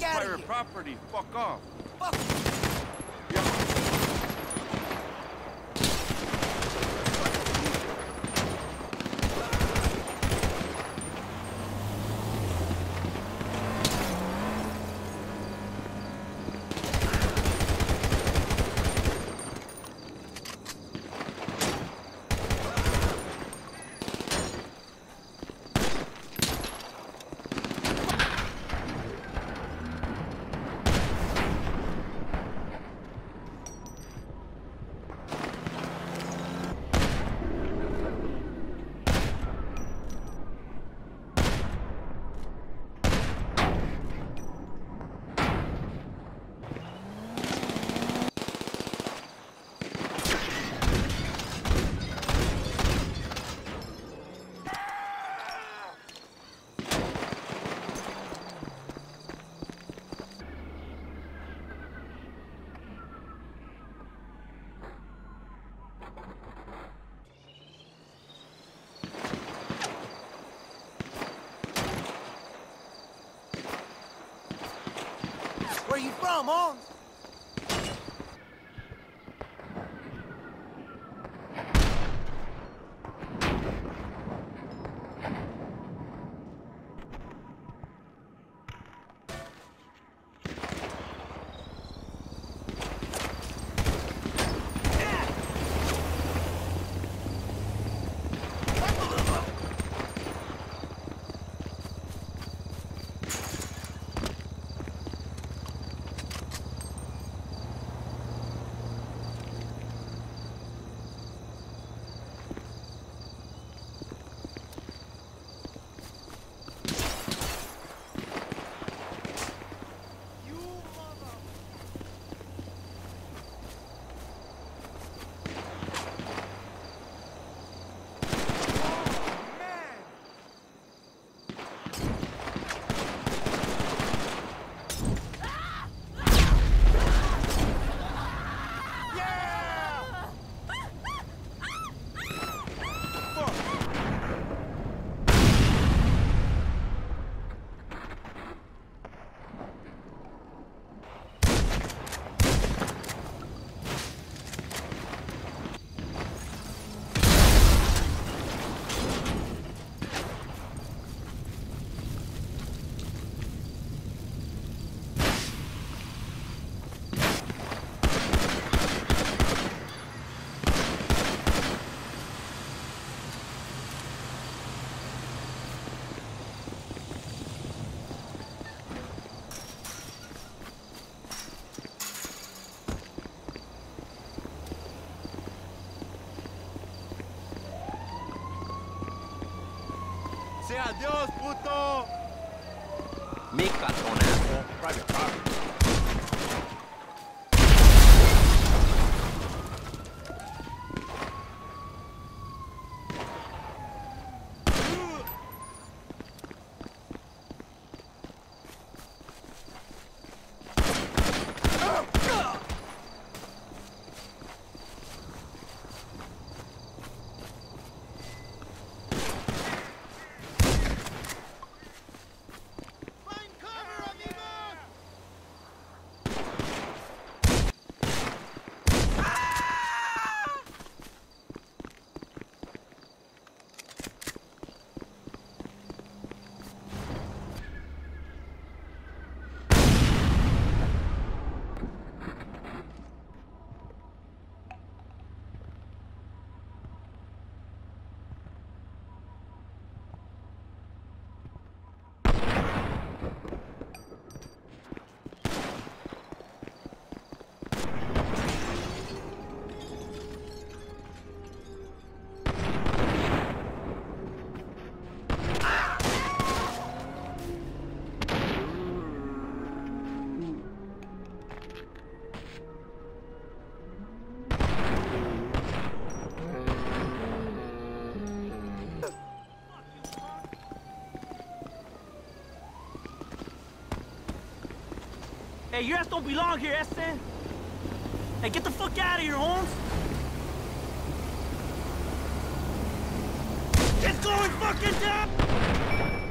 this out of private here. property. Fuck off. Fuck. Where you sea Dios, puto. Mi. Hey, your ass don't belong here, Eston. Hey, get the fuck out of here, Holmes. It's going fucking down!